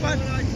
Stefan.